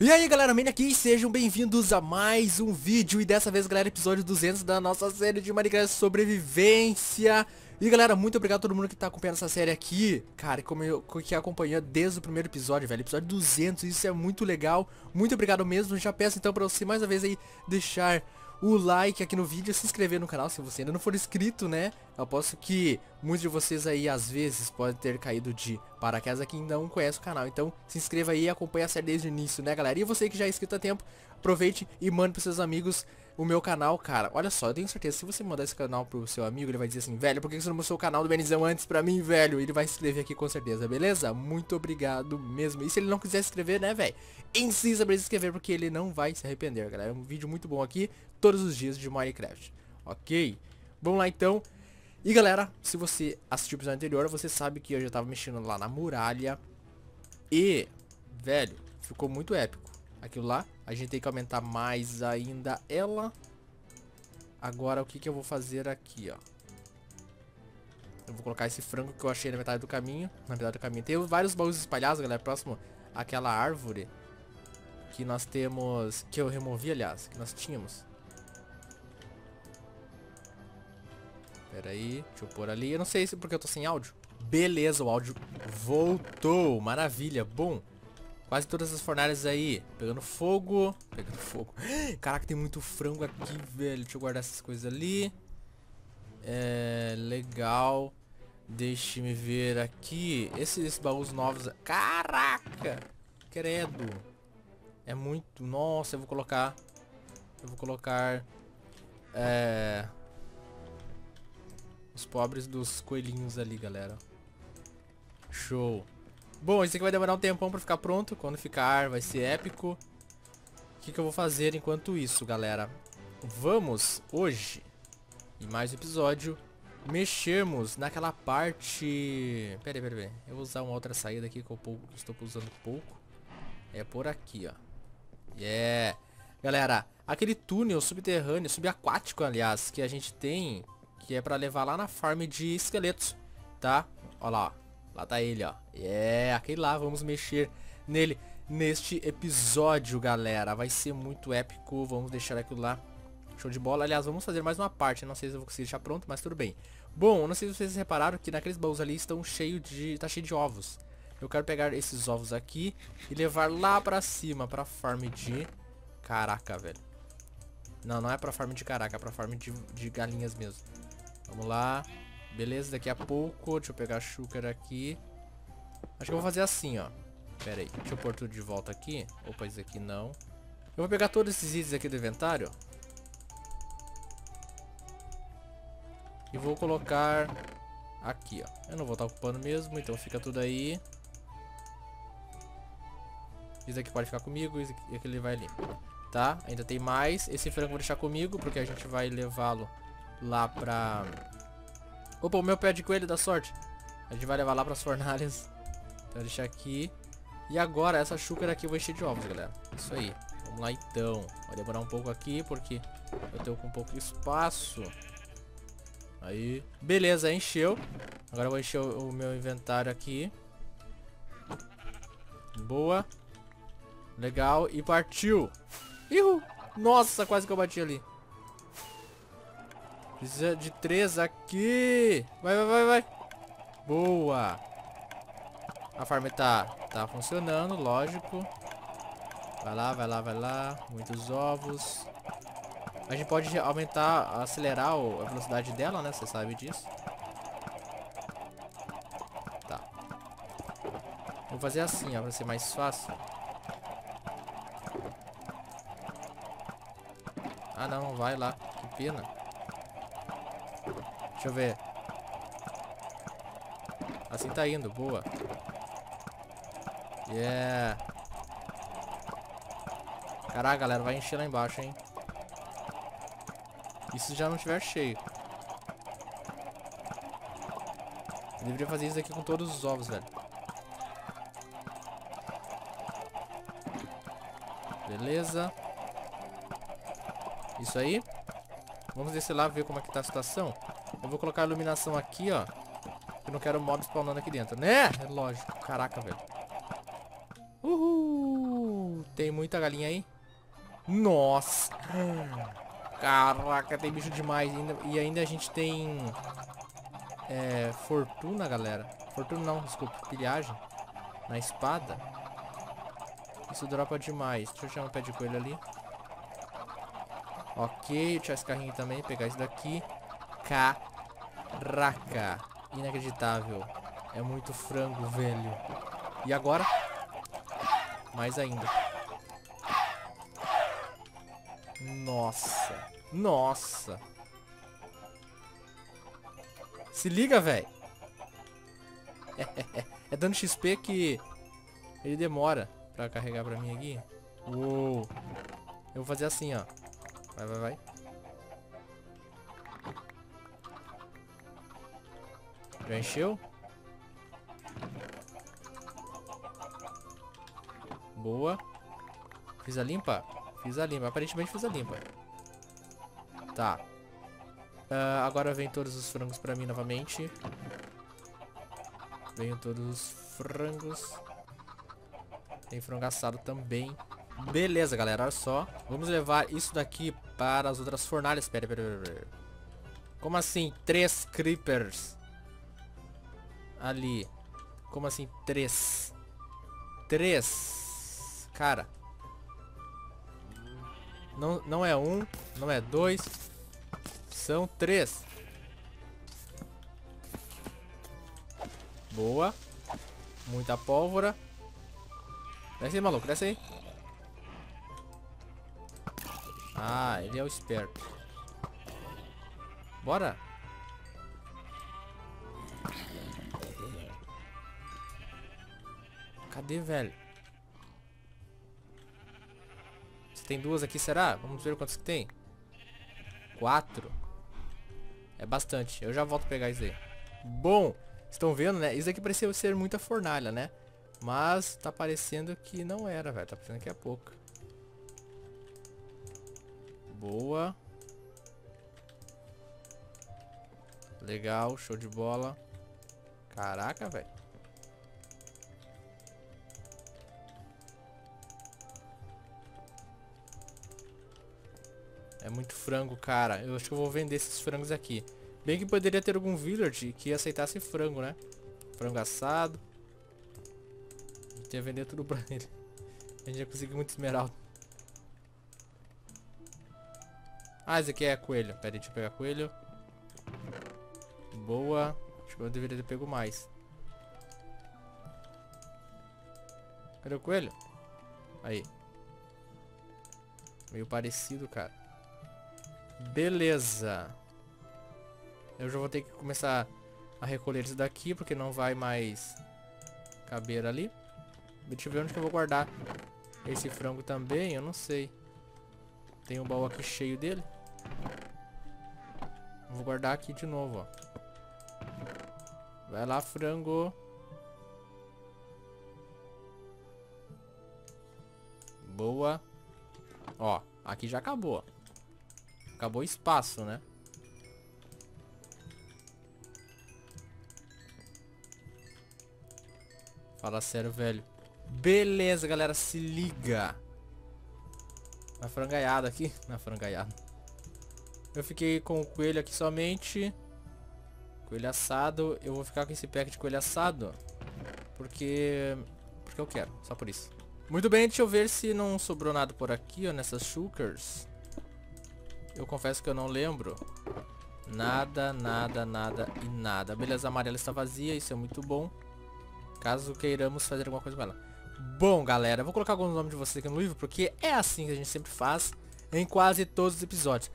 E aí galera, Mini aqui, sejam bem-vindos a mais um vídeo E dessa vez galera, episódio 200 da nossa série de Minecraft Sobrevivência. E galera, muito obrigado a todo mundo que tá acompanhando essa série aqui. Cara, como eu, que acompanhou desde o primeiro episódio, velho Episódio 200, isso é muito legal. Muito obrigado mesmo, já peço então pra você mais uma vez aí deixar o like aqui no vídeo, se inscrever no canal se você ainda não for inscrito, né? Eu aposto que muitos de vocês aí, às vezes, podem ter caído de paraquedas aqui e não conhece o canal. Então, se inscreva aí e acompanhe a série desde o início, né, galera? E você que já é inscrito há tempo, aproveite e mande pros seus amigos o meu canal, cara. Olha só, eu tenho certeza, se você mandar esse canal pro seu amigo, ele vai dizer assim, velho, por que você não mostrou o canal do Benizão antes pra mim, velho? Ele vai se inscrever aqui com certeza, beleza? Muito obrigado mesmo. E se ele não quiser se inscrever, né, velho? Insista pra se inscrever, porque ele não vai se arrepender, galera. É um vídeo muito bom aqui, todos os dias de Minecraft, ok? Vamos lá, então. E, galera, se você assistiu o episódio anterior, você sabe que eu já tava mexendo lá na muralha. E, velho, ficou muito épico aquilo lá. A gente tem que aumentar mais ainda ela. Agora o que, que eu vou fazer aqui, ó. Eu vou colocar esse frango que eu achei na metade do caminho. Na metade do caminho. Tem vários baús espalhados, galera, próximo àquela árvore. Que nós temos... Que eu removi, aliás. Que nós tínhamos. Pera aí, deixa eu pôr ali. Eu não sei se porque eu tô sem áudio. Beleza, o áudio voltou. Maravilha, bom. Quase todas as fornalhas aí. Pegando fogo. Pegando fogo. Caraca, tem muito frango aqui, velho. Deixa eu guardar essas coisas ali. É... Legal. Deixe-me ver aqui. Esses baús novos... Caraca! Credo. É muito... Nossa, eu vou colocar... Eu vou colocar... É... Os pobres dos coelhinhos ali, galera. Show. Bom, isso aqui vai demorar um tempão pra ficar pronto. Quando ficar, vai ser épico. O que, que eu vou fazer enquanto isso, galera? Vamos, hoje, em mais um episódio, mexermos naquela parte... Pera aí, pera aí. Eu vou usar uma outra saída aqui que eu estou usando pouco. É por aqui, ó. Yeah. Galera, aquele túnel subterrâneo, subaquático, aliás, que a gente tem, que é pra levar lá na farm de esqueletos, tá? Olha lá, ó. Lá tá ele, ó. É, aquele lá, vamos mexer nele neste episódio, galera. Vai ser muito épico, vamos deixar aquilo lá. Show de bola. Aliás, vamos fazer mais uma parte. Não sei se eu vou conseguir deixar pronto, mas tudo bem. Bom, não sei se vocês repararam que naqueles baús ali estão cheio de... Tá cheio de ovos. Eu quero pegar esses ovos aqui e levar lá pra cima, pra farm de... Caraca, velho. Não, não é pra farm de caraca, é pra farm de, de galinhas mesmo. Vamos lá. Beleza, daqui a pouco, deixa eu pegar a Shulker aqui. Acho que eu vou fazer assim, ó. Pera aí, deixa eu pôr tudo de volta aqui. Opa, isso aqui não. Eu vou pegar todos esses itens aqui do inventário. E vou colocar aqui, ó. Eu não vou estar ocupando mesmo, então fica tudo aí. Isso aqui pode ficar comigo e aquele vai ali. Tá? Ainda tem mais. Esse frango vou deixar comigo, porque a gente vai levá-lo lá pra Opa, o meu pé de coelho da sorte. A gente vai levar lá pras fornalhas. Então deixar aqui. E agora essa chúcara aqui eu vou encher de ovos, galera. Isso aí. Vamos lá então. Vai demorar um pouco aqui porque eu tenho com pouco espaço. Aí. Beleza, encheu. Agora eu vou encher o, o meu inventário aqui. Boa. Legal. E partiu. Ihu. Nossa, quase que eu bati ali. Precisa de três aqui. Vai, vai, vai, vai. Boa. A farm tá, tá funcionando, lógico. Vai lá, vai lá, vai lá. Muitos ovos. A gente pode aumentar, acelerar a velocidade dela, né? Você sabe disso. Tá. Vou fazer assim, ó, pra ser mais fácil. Ah, não, vai lá. Que pena. Deixa eu ver. Assim tá indo, boa. Yeah. Caraca, galera, vai encher lá embaixo, hein. Se já não tiver cheio? Eu deveria fazer isso aqui com todos os ovos, velho. Beleza. Isso aí. Vamos descer lá ver como é que tá a situação. Eu vou colocar a iluminação aqui, ó. Eu não quero mob spawnando aqui dentro, né? É lógico. Caraca, velho. Uhul. Tem muita galinha aí? Nossa! Caraca, tem bicho demais. E ainda a gente tem... É, fortuna, galera. Fortuna não, desculpa. Pilhagem. Na espada. Isso dropa demais. Deixa eu chamar o pé de coelho ali. Ok, tirar esse carrinho também. Pegar esse daqui. Caraca. Inacreditável. É muito frango, velho. E agora? Mais ainda. Nossa. Nossa. Se liga, velho. é dando XP que ele demora pra carregar pra mim aqui. Uou. Eu vou fazer assim, ó. Vai, vai, vai. Já encheu? Boa. Fiz a limpa? Fiz a limpa. Aparentemente fiz a limpa. Tá. Uh, agora vem todos os frangos pra mim novamente. Venham todos os frangos. Tem frango assado também. Beleza, galera. Olha só. Vamos levar isso daqui para as outras fornalhas. Pera, pera, pera. Como assim? Três creepers. Ali. Como assim? Três. Três. Cara. Não, não é um. Não é dois. São três. Boa. Muita pólvora. Desce aí, maluco. Desce aí. Ah, ele é o esperto. Bora. Cadê, velho? Você tem duas aqui, será? Vamos ver quantos que tem. Quatro. É bastante. Eu já volto pegar isso aí. Bom, estão vendo, né? Isso aqui parecia ser muita fornalha, né? Mas tá parecendo que não era, velho. Tá parecendo que é pouco. Boa. Legal, show de bola. Caraca, velho. Muito frango, cara. Eu acho que eu vou vender esses frangos aqui. Bem que poderia ter algum village que aceitasse frango, né? Frango assado. Gente ia vender tudo pra ele. A gente ia conseguir muito esmeralda. Ah, esse aqui é coelho. Pera aí, deixa eu pegar coelho. Boa. Acho que eu deveria ter pego mais. Cadê o coelho? Aí. Meio parecido, cara. Beleza. Eu já vou ter que começar a recolher isso daqui, porque não vai mais caber ali. Deixa eu ver onde que eu vou guardar esse frango também, eu não sei. Tem um baú aqui cheio dele. Vou guardar aqui de novo, ó. Vai lá, frango. Boa. Ó, aqui já acabou. Acabou o espaço, né? Fala sério, velho. Beleza, galera, se liga. Na frangaiada aqui. Na frangaiada. Eu fiquei com o coelho aqui somente. Coelho assado. Eu vou ficar com esse pack de coelho assado. Porque... Porque eu quero. Só por isso. Muito bem, deixa eu ver se não sobrou nada por aqui, ó, nessas shulkers. Eu confesso que eu não lembro. Nada, nada, nada e nada. Beleza, a amarela está vazia, isso é muito bom. Caso queiramos fazer alguma coisa com ela. Bom, galera, vou colocar alguns nomes de vocês aqui no livro, porque é assim que a gente sempre faz em quase todos os episódios.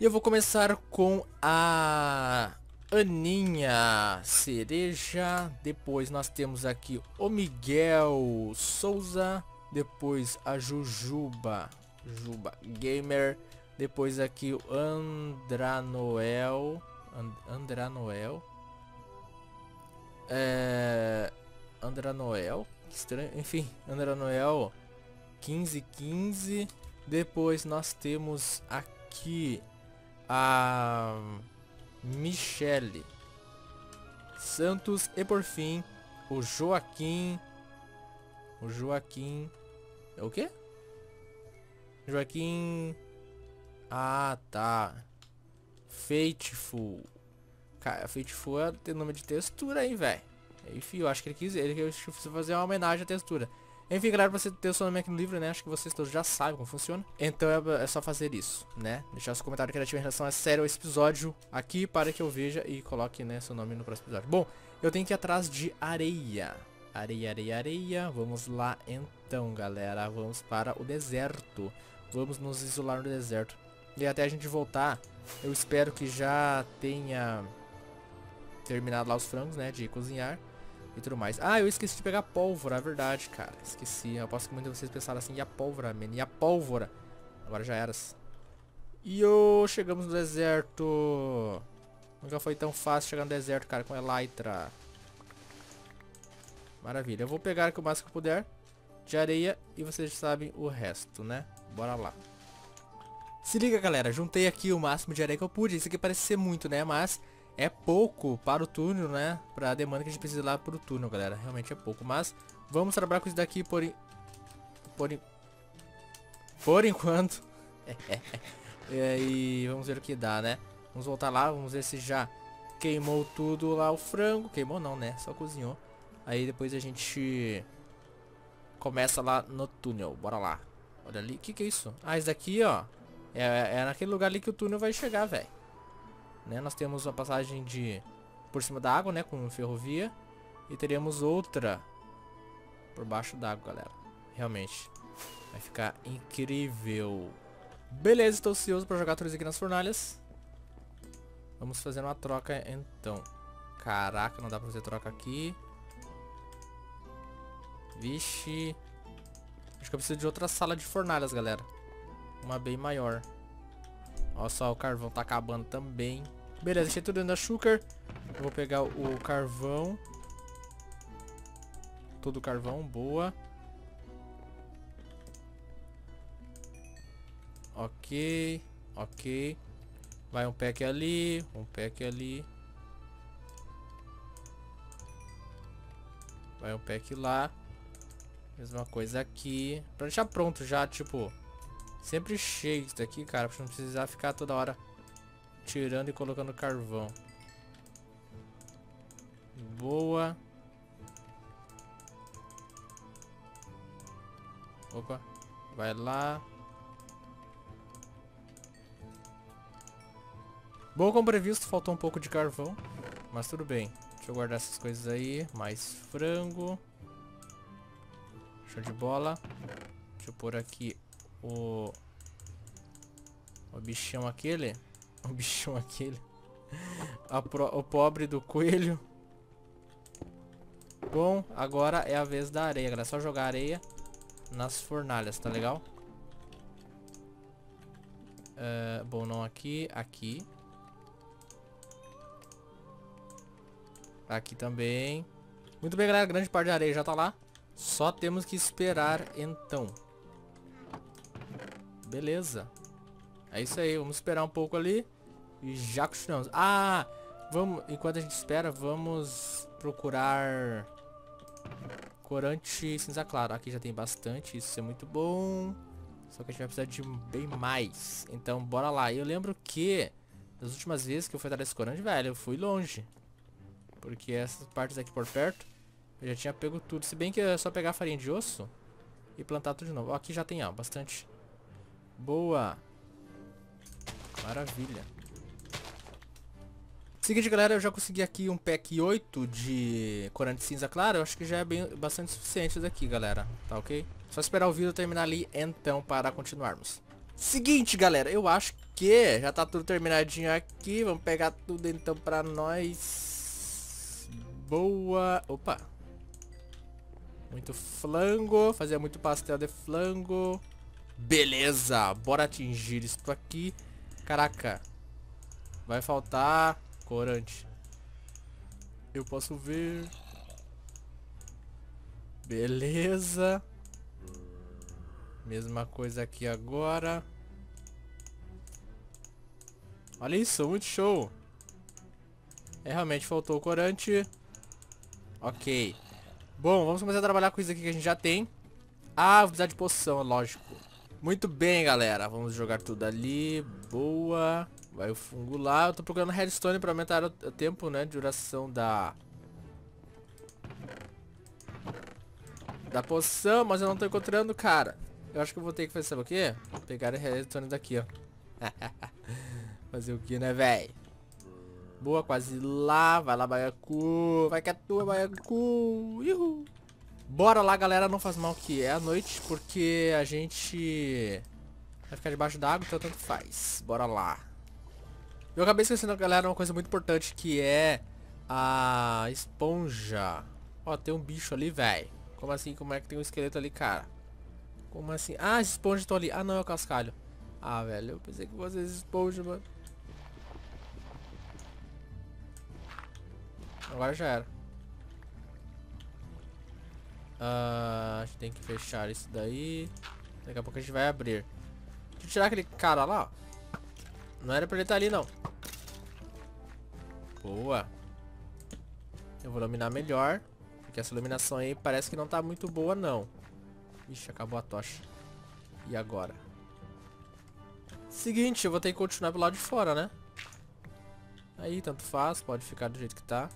E eu vou começar com a Aninha Cereja. Depois nós temos aqui o Miguel Souza. Depois a Jujuba. Juba Gamer. Depois aqui o Andranoel. And Andranoel. É... Andranoel. Estranho. Enfim, Andranoel 1515. Depois nós temos aqui a Michele Santos e por fim o Joaquim o Joaquim é o que? Joaquim... Ah, tá. Fateful. Cara, Fateful é tem nome de textura aí, velho. Enfim, eu acho que ele quis, ele quis fazer uma homenagem à textura. Enfim, galera, você ter o seu nome aqui no livro, né? Acho que vocês todos já sabem como funciona. Então é, é só fazer isso, né? Deixar seu comentário criativo em relação a sério esse episódio aqui para que eu veja e coloque, né, seu nome no próximo episódio. Bom, eu tenho que ir atrás de areia. Areia, areia, areia. Vamos lá então, galera. Vamos para o deserto. Vamos nos isolar no deserto. E até a gente voltar, eu espero que já tenha terminado lá os frangos, né, de cozinhar e tudo mais. Ah, eu esqueci de pegar pólvora, é verdade, cara. Esqueci. Eu aposto que muitos de vocês pensaram assim, e a pólvora, man? E a pólvora? Agora já era. E oh, chegamos no deserto. Nunca foi tão fácil chegar no deserto, cara, com Elytra. Maravilha. Eu vou pegar aqui o máximo que puder de areia e vocês sabem o resto, né? Bora lá. Se liga, galera. Juntei aqui o máximo de areia que eu pude. Isso aqui parece ser muito, né? Mas é pouco para o túnel, né? Para a demanda que a gente precisa lá para o túnel, galera. Realmente é pouco. Mas vamos trabalhar com isso daqui por... Por, por enquanto. e vamos ver o que dá, né? Vamos voltar lá, vamos ver se já queimou tudo lá o frango. Queimou não, né? Só cozinhou. Aí depois a gente começa lá no túnel. Bora lá. Olha ali. O que que é isso? Ah, isso daqui, ó. É, é naquele lugar ali que o túnel vai chegar, velho. Né? Nós temos uma passagem de por cima da água, né? Com ferrovia. E teremos outra por baixo d'água, galera. Realmente. Vai ficar incrível. Beleza, estou ansioso para jogar tudo aqui nas fornalhas. Vamos fazer uma troca então. Caraca, não dá pra fazer troca aqui. Vixe. Acho que eu preciso de outra sala de fornalhas, galera. Uma bem maior. Olha só, o carvão tá acabando também. Beleza, deixei tudo dentro da sugar. Eu vou pegar o carvão. Todo o carvão, boa. Ok, ok. Vai um pack ali, um pack ali. Vai um pack lá. Mesma coisa aqui. Pra deixar pronto já, tipo... Sempre cheio isso daqui, cara. Pra não precisar ficar toda hora tirando e colocando carvão. Boa. Opa. Vai lá. Bom, como previsto, faltou um pouco de carvão. Mas tudo bem. Deixa eu guardar essas coisas aí. Mais frango. Show de bola. Deixa eu pôr aqui o... O bichão aquele. O bichão aquele. Pro... O pobre do coelho. Bom, agora é a vez da areia, galera. É só jogar areia nas fornalhas, tá legal? Uh, bom, não aqui. Aqui. Aqui também. Muito bem, galera. Grande parte de areia já tá lá. Só temos que esperar, então. Beleza. É isso aí, vamos esperar um pouco ali. E já continuamos. Ah, vamos, enquanto a gente espera, vamos procurar corante cinza claro. Aqui já tem bastante, isso é muito bom. Só que a gente vai precisar de bem mais. Então, bora lá. Eu lembro que, das últimas vezes que eu fui atrás desse corante, velho, eu fui longe. Porque essas partes aqui por perto, eu já tinha pego tudo. Se bem que é só pegar farinha de osso e plantar tudo de novo. Aqui já tem, ó, bastante. Boa. Maravilha. Seguinte, galera, eu já consegui aqui um pack 8 de corante cinza claro. Eu acho que já é bem, bastante suficiente daqui, galera. Tá ok? Só esperar o vídeo terminar ali, então, para continuarmos. Seguinte, galera, eu acho que já tá tudo terminadinho aqui. Vamos pegar tudo, então, pra nós. Boa. Opa. Muito flango. Fazer muito pastel de flango. Beleza, bora atingir isso aqui. Caraca. Vai faltar corante. Eu posso ver. Beleza. Mesma coisa aqui agora. Olha isso, muito show. É, realmente faltou o corante. Ok. Bom, vamos começar a trabalhar com isso aqui que a gente já tem. Ah, vou precisar de poção, lógico. Muito bem, galera. Vamos jogar tudo ali. Boa. Vai o fungo lá. Eu tô procurando redstone pra aumentar o tempo, né? De duração da... Da poção, mas eu não tô encontrando, cara. Eu acho que eu vou ter que fazer, o quê? Pegar redstone daqui, ó. fazer o que, né, velho? Boa, quase lá. Vai lá, baiacu. Vai que é tua, baiacu. Uhul. Bora lá, galera. Não faz mal que é a noite, porque a gente vai ficar debaixo d'água, então tanto faz. Bora lá. Eu acabei esquecendo, galera, uma coisa muito importante, que é a esponja. Ó, tem um bicho ali, velho. Como assim? Como é que tem um esqueleto ali, cara? Como assim? Ah, as esponjas estão ali. Ah, não, é o cascalho. Ah, velho, eu pensei que fosse esponja, mano. Agora já era. Uh, a gente tem que fechar isso daí. Daqui a pouco a gente vai abrir. Deixa eu tirar aquele cara lá, Não era pra ele estar ali, não. Boa. Eu vou iluminar melhor. Porque essa iluminação aí parece que não tá muito boa, não. Ixi, acabou a tocha. E agora? Seguinte, eu vou ter que continuar pelo lado de fora, né? Aí, tanto faz. Pode ficar do jeito que tá.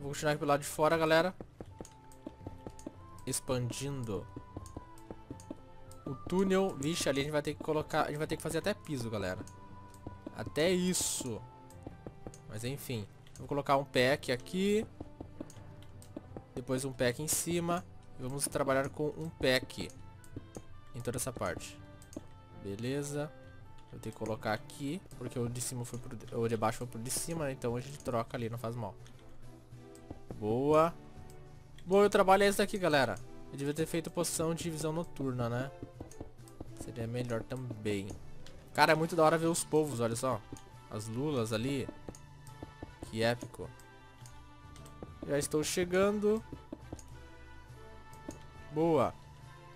Vou continuar aqui pelo lado de fora, galera. Expandindo. O túnel, vixe, ali a gente vai ter que colocar, a gente vai ter que fazer até piso, galera. Até isso. Mas enfim, vou colocar um pack aqui. Depois um pack em cima. E vamos trabalhar com um pack em toda essa parte. Beleza. Eu tenho que colocar aqui, porque o de cima foi pro, o de baixo foi pro de cima, né? então a gente troca ali, não faz mal. Boa. Bom, o trabalho é esse daqui, galera. Eu devia ter feito poção de visão noturna, né? Seria melhor também. Cara, é muito da hora ver os povos, olha só. As lulas ali. Que épico. Já estou chegando. Boa.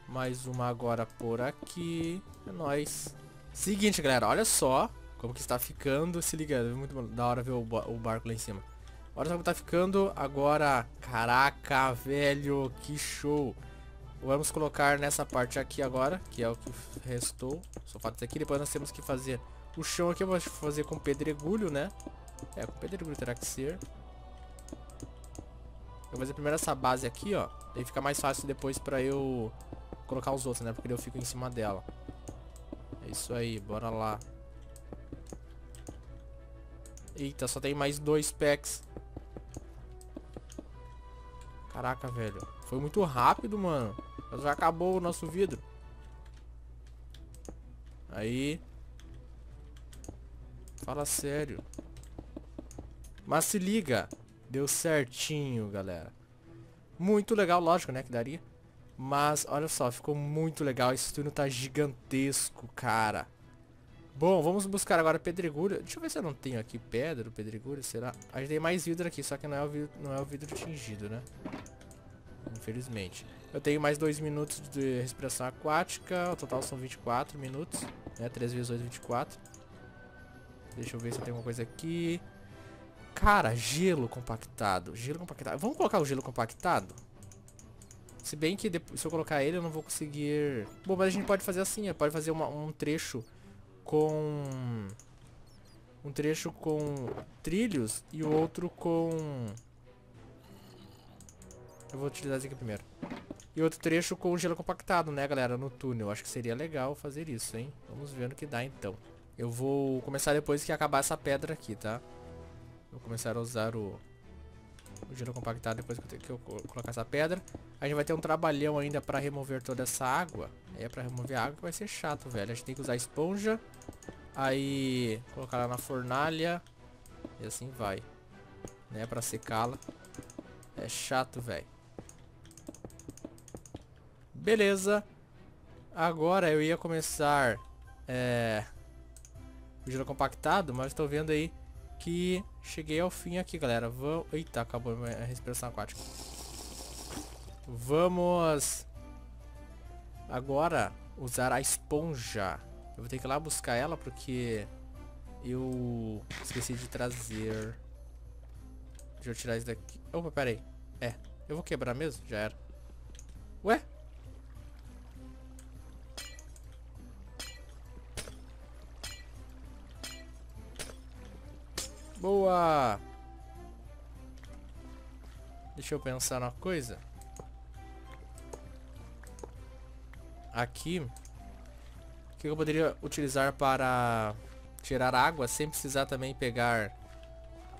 Mais uma agora por aqui. É nóis. Seguinte, galera. Olha só como que está ficando. Se liga, é muito da hora ver o barco lá em cima. Olha só como tá ficando agora. Caraca, velho, que show. Vamos colocar nessa parte aqui agora, que é o que restou. Só falta aqui, depois nós temos que fazer o chão aqui, eu vou fazer com pedregulho, né? É, com pedregulho terá que ser. Eu vou fazer primeiro essa base aqui, ó. Daí fica mais fácil depois pra eu colocar os outros, né? Porque eu fico em cima dela. É isso aí, bora lá. Eita, só tem mais dois packs. Caraca, velho. Foi muito rápido, mano. Já acabou o nosso vidro. Aí. Fala sério. Mas se liga. Deu certinho, galera. Muito legal, lógico, né? Que daria. Mas, olha só, ficou muito legal. Esse túnel tá gigantesco, cara. Bom, vamos buscar agora pedregulho. Deixa eu ver se eu não tenho aqui pedra, pedregulho, será? A gente tem mais vidro aqui, só que não é o vidro, não é o vidro tingido, né? Infelizmente. Eu tenho mais 2 minutos de respiração aquática. O total são 24 minutos. Né? 3 vezes 8, 24. Deixa eu ver se tem alguma coisa aqui. Cara, gelo compactado. Gelo compactado. Vamos colocar o gelo compactado? Se bem que depois, se eu colocar ele, eu não vou conseguir... Bom, mas a gente pode fazer assim. Pode fazer uma, um trecho com... Um trecho com trilhos e o outro com... Eu vou utilizar esse aqui primeiro. E outro trecho com gelo compactado, né, galera, no túnel. Acho que seria legal fazer isso, hein? Vamos ver no que dá, então. Eu vou começar depois que acabar essa pedra aqui, tá? Vou começar a usar o, o gelo compactado depois que eu, que colocar essa pedra. A gente vai ter um trabalhão ainda pra remover toda essa água. É, pra remover a água que vai ser chato, velho. A gente tem que usar esponja. Aí, colocar ela na fornalha. E assim vai. Né, pra secá-la. É chato, velho. Beleza. Agora eu ia começar é, o gelo compactado, mas estou vendo aí que cheguei ao fim aqui, galera. Vamos... Eita, acabou a respiração aquática. Vamos agora usar a esponja. Eu vou ter que ir lá buscar ela porque eu esqueci de trazer. Deixa eu tirar isso daqui. Opa, pera aí. É, eu vou quebrar mesmo? Já era. Ué? Boa! Deixa eu pensar numa coisa. Aqui. O que eu poderia utilizar para tirar água sem precisar também pegar...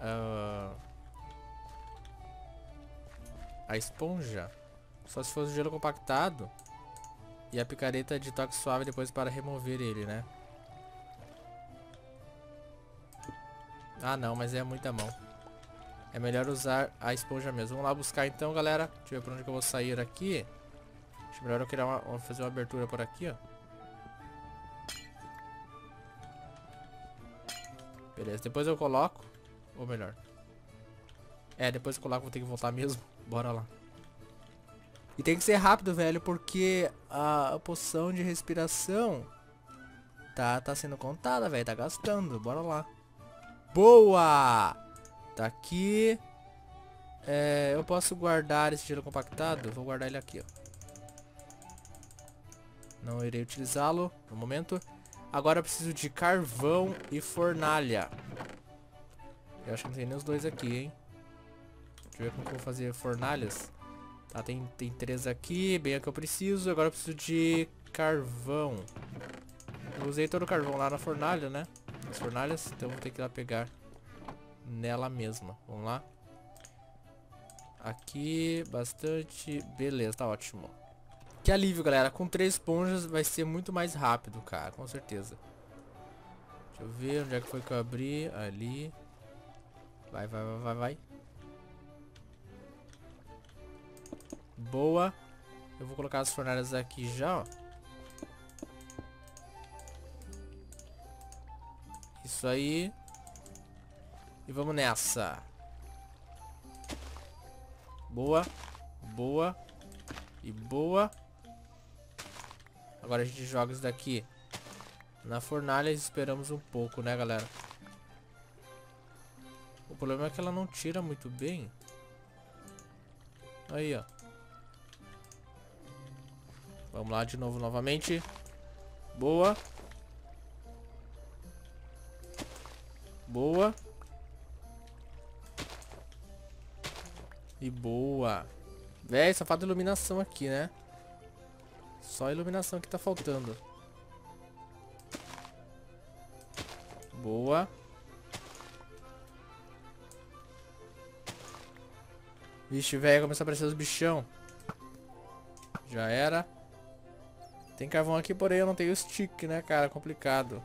Uh, a esponja. Só se fosse gelo compactado. E a picareta de toque suave depois para remover ele, né? Ah não, mas é muita mão. É melhor usar a esponja mesmo. Vamos lá buscar então, galera. Deixa eu ver por onde que eu vou sair aqui. Acho melhor eu criar uma, fazer uma abertura por aqui, ó. Beleza, depois eu coloco. Ou melhor. É, depois eu coloco, vou ter que voltar mesmo. Bora lá. E tem que ser rápido, velho, porque a, poção de respiração tá, tá sendo contada, velho. Tá gastando. Bora lá. Boa! Tá aqui. É, eu posso guardar esse gelo compactado? Vou guardar ele aqui, ó. Não irei utilizá-lo no momento. Agora eu preciso de carvão e fornalha. Eu acho que não tem nem os dois aqui, hein? Deixa eu ver como eu vou fazer fornalhas. Tá, tem, tem três aqui, bem a que eu preciso. Agora eu preciso de carvão. Eu usei todo o carvão lá na fornalha, né? As fornalhas, então vou ter que ir lá pegar nela mesma. Vamos lá. Aqui, bastante. Beleza, tá ótimo. Que alívio, galera. Com três esponjas vai ser muito mais rápido, cara. Com certeza. Deixa eu ver onde é que foi que eu abri. Ali. Vai, vai, vai, vai, vai. Boa. Eu vou colocar as fornalhas aqui já, ó. Isso aí. E vamos nessa. Boa. Boa. E boa. Agora a gente joga isso daqui na fornalha e esperamos um pouco, né, galera? O problema é que ela não tira muito bem. Aí, ó. Vamos lá de novo novamente. Boa. Boa. E boa. Véi, só falta iluminação aqui, né? Só iluminação que tá faltando. Boa. Vixe, velho, começou a aparecer os bichão. Já era. Tem carvão aqui, porém eu não tenho stick, né, cara? Complicado.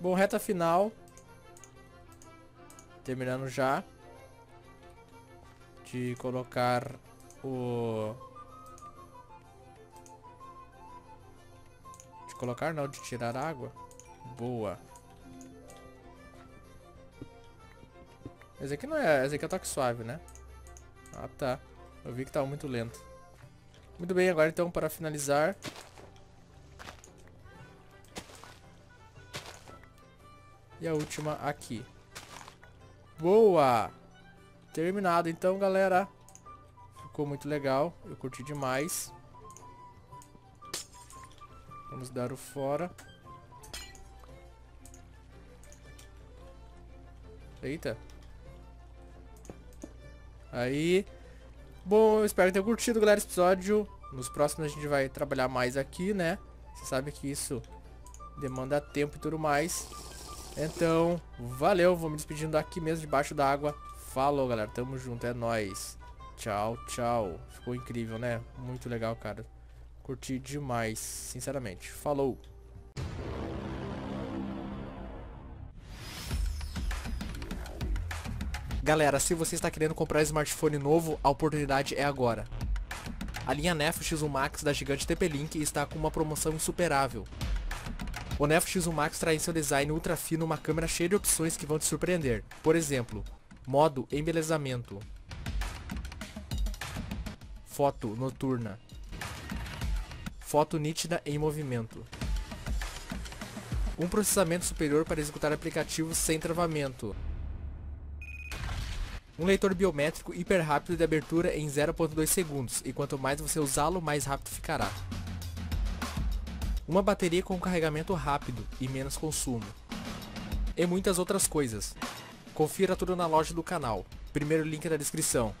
Bom, reta final. Terminando já. De colocar o... De colocar não, de tirar água. Boa. Esse aqui não é... Esse aqui é toque suave, né? Ah, tá. Eu vi que tava muito lento. Muito bem, agora então para finalizar. E a última aqui. Boa! Terminado então, galera. Ficou muito legal. Eu curti demais. Vamos dar o fora. Eita. Aí. Bom, eu espero que tenham curtido, galera, esse episódio. Nos próximos a gente vai trabalhar mais aqui, né? Você sabe que isso demanda tempo e tudo mais. Então, valeu. Vou me despedindo aqui mesmo, debaixo d'água. Falou, galera. Tamo junto. É nóis. Tchau, tchau. Ficou incrível, né? Muito legal, cara. Curti demais, sinceramente. Falou. Galera, se você está querendo comprar smartphone novo, a oportunidade é agora. A linha Nefo X1 Max da gigante TP-Link está com uma promoção insuperável. O Nefo X1 Max traz em seu design ultra fino uma câmera cheia de opções que vão te surpreender. Por exemplo, modo embelezamento, foto noturna, foto nítida em movimento, um processamento superior para executar aplicativos sem travamento, um leitor biométrico hiper rápido de abertura em 0.2 segundos, e quanto mais você usá-lo, mais rápido ficará. Uma bateria com carregamento rápido e menos consumo. e muitas outras coisas. Confira tudo na loja do canal. Primeiro link na descrição.